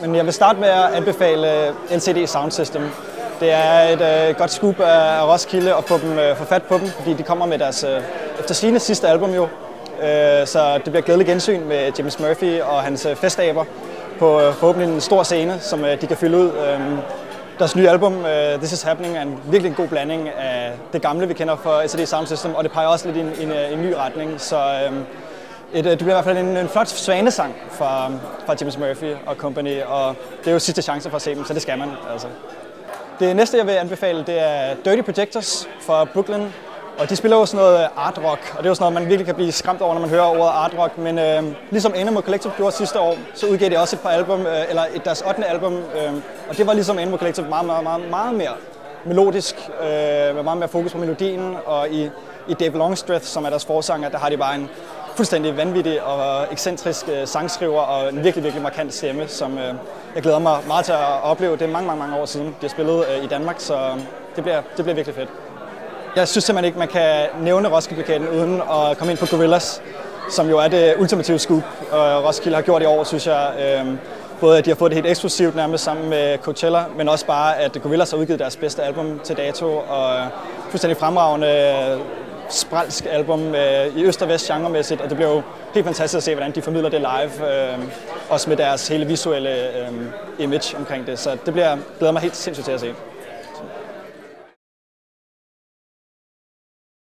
Men jeg vil starte med at anbefale LCD Sound System. Det er et øh, godt scoop af Roskilde at få, dem, øh, få fat på dem, fordi de kommer med deres øh, efter sine sidste album jo. Øh, så det bliver glædeligt gensyn med James Murphy og hans øh, festaber på øh, forhåbentlig en stor scene, som øh, de kan fylde ud. Øh, deres nye album, uh, This Is Happening, er en virkelig god blanding af det gamle, vi kender fra LCD Sound System, og det peger også lidt i en, en, øh, en ny retning. Så um, et, øh, det bliver i hvert fald en, en flot svanesang fra, fra James Murphy og company, og det er jo sidste chance for at se dem, så det skal man. Altså. Det næste, jeg vil anbefale, det er Dirty Projectors fra Brooklyn. Og de spiller jo sådan noget øh, art rock, og det er jo sådan noget, man virkelig kan blive skræmt over, når man hører ordet art rock. Men øh, ligesom Animal Collective gjorde sidste år, så udgav de også et par album, øh, eller et deres 8. album. Øh, og det var ligesom Animal Collective meget, meget, meget, meget mere melodisk, øh, med meget mere fokus på melodien. Og i, i Dave Longstreth, som er deres forsanger, der har de bare en fuldstændig vanvittig og ekscentrisk øh, sangskriver og en virkelig, virkelig markant stemme, som øh, jeg glæder mig meget til at opleve. Det er mange, mange, mange år siden, de har spillet øh, i Danmark, så det bliver, det bliver virkelig fedt. Jeg synes simpelthen ikke, man kan nævne Roskilde uden at komme ind på Gorillas, som jo er det ultimative scoop, og Roskilde har gjort i år, synes jeg. Både at de har fået det helt eksklusivt nærmest sammen med Coachella, men også bare, at Gorillaz har udgivet deres bedste album til dato, og fuldstændig fremragende spralsk album øh, i øst og vest genremæssigt, og det blev jo helt fantastisk at se, hvordan de formidler det live, øh, også med deres hele visuelle øh, image omkring det. Så det bliver, glæder mig helt sindssygt til at se.